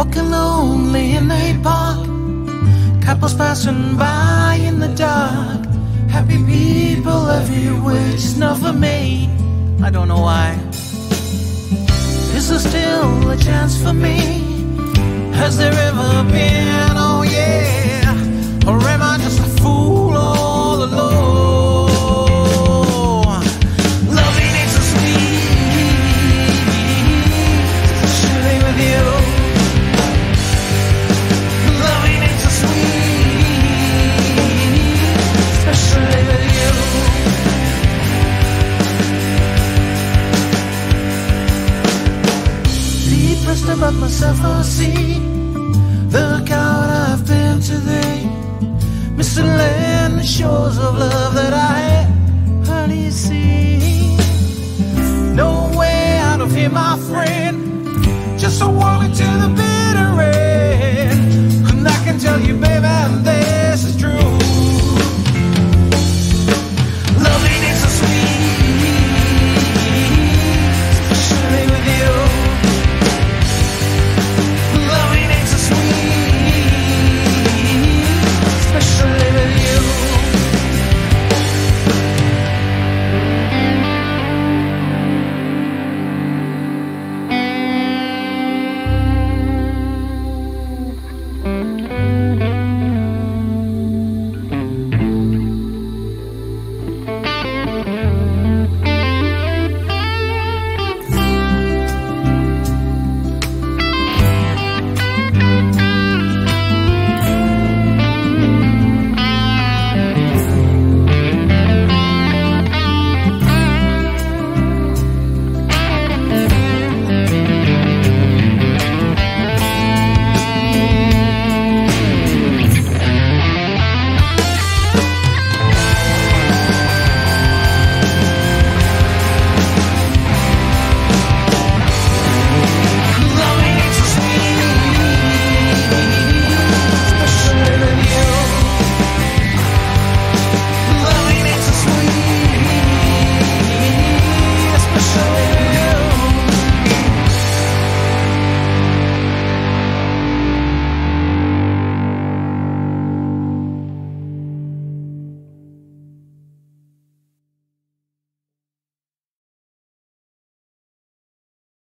Walking lonely in a park Couples passing by in the dark. Happy people everywhere Just not for me. I don't know why. Is there still a chance for me? Has there ever been? Oh yeah. Or am I just about myself I see. The coward I've been today Misaligned the shores of love that I hardly see. No way out of here, my friend. Just a walk into the